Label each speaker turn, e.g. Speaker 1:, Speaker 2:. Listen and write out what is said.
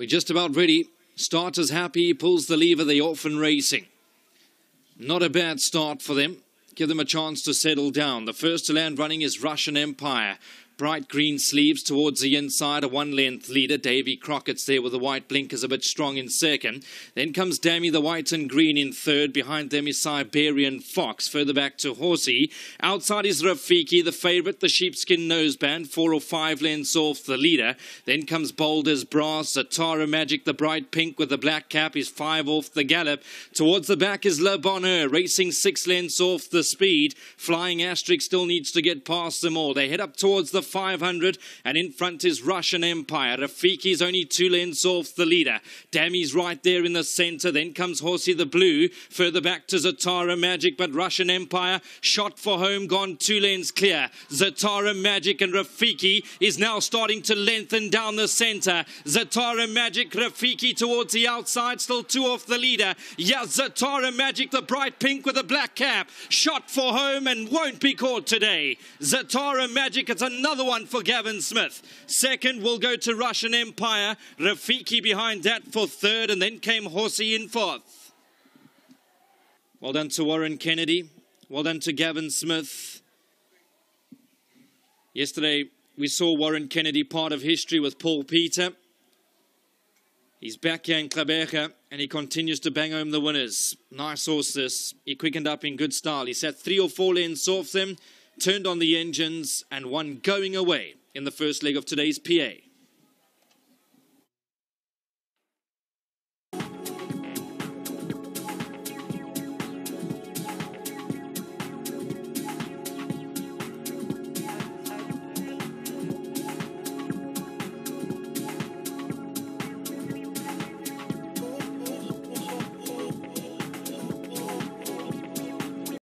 Speaker 1: We're just about ready. Starter's happy, pulls the lever, they often racing. Not a bad start for them. Give them a chance to settle down. The first to land running is Russian Empire bright green sleeves towards the inside, a one length leader. Davy Crockett's there with the white blinkers a bit strong in second. Then comes Dammy the white and green in third. Behind them is Siberian Fox. Further back to Horsey. Outside is Rafiki, the favourite, the sheepskin noseband, four or five lengths off the leader. Then comes Boulder's Brass, Zatara Magic, the bright pink with the black cap is five off the gallop. Towards the back is Le Bonheur, racing six lengths off the speed. Flying Asterix still needs to get past them all. They head up towards the 500, and in front is Russian Empire. Rafiki's only two lengths off the leader. Dammy's right there in the centre. Then comes Horsey the Blue. Further back to Zatara Magic, but Russian Empire shot for home, gone two lengths clear. Zatara Magic and Rafiki is now starting to lengthen down the centre. Zatara Magic, Rafiki towards the outside, still two off the leader. Yeah, Zatara Magic, the bright pink with a black cap, shot for home and won't be caught today. Zatara Magic, it's another Another one for Gavin Smith. Second will go to Russian Empire. Rafiki behind that for third, and then came Horsey in fourth. Well done to Warren Kennedy. Well done to Gavin Smith. Yesterday, we saw Warren Kennedy part of history with Paul Peter. He's back here in and he continues to bang home the winners. Nice horse this. He quickened up in good style. He sat three or four lengths off them turned on the engines and won going away in the first leg of today's PA.